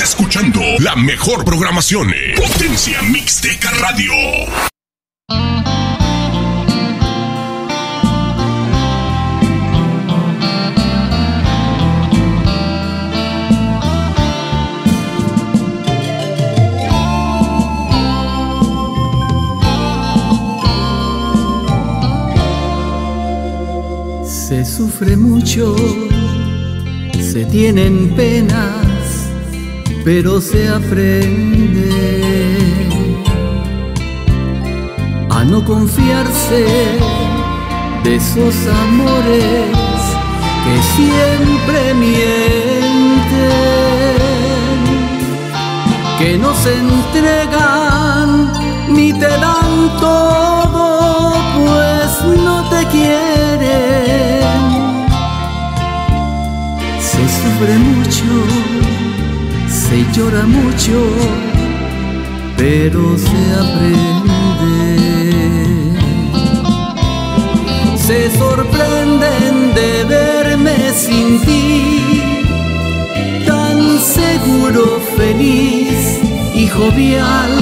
Escuchando la mejor programación. Potencia Mixteca Radio. Se sufre mucho, se tienen penas, pero se aprende a no confiarse de esos amores que siempre mienten, que no se entregan ni te dan todo, pues no te quieren. Se sufre mucho, se llora mucho, pero se aprende. Se sorprenden de verme sin ti, tan seguro, feliz y jovial,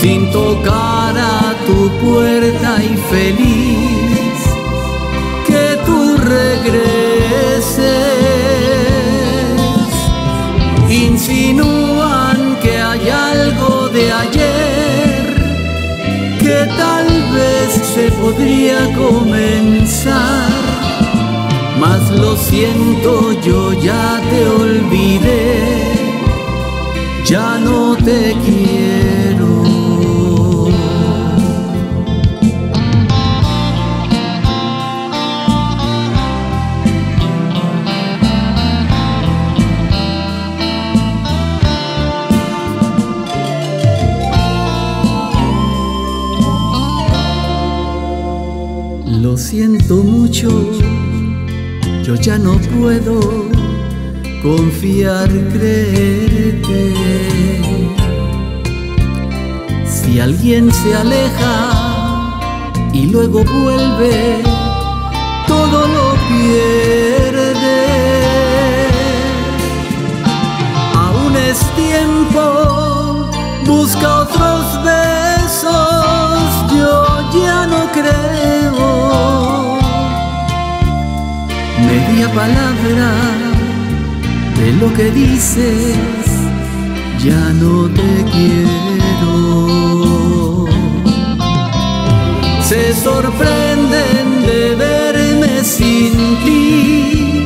sin tocar a tu puerta y feliz que tú regreses. Tal vez se podría comenzar. Mas lo siento, yo ya te olvidé, ya no te quiero. Siento mucho, yo ya no puedo confiar, creerte. Si alguien se aleja y luego vuelve, todo lo pierde. Aún es tiempo, palabra de lo que dices, ya no te quiero. Se sorprenden de verme sin ti,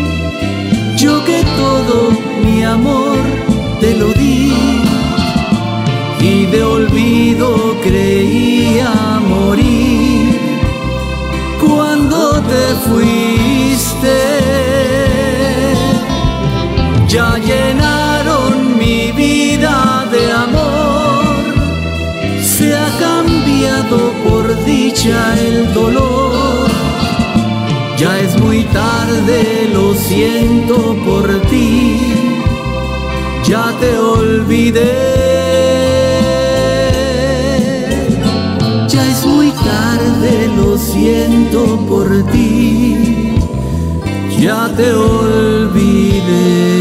yo que todo mi amor el dolor. Ya es muy tarde, lo siento por ti, ya te olvidé. Ya es muy tarde, lo siento por ti, ya te olvidé.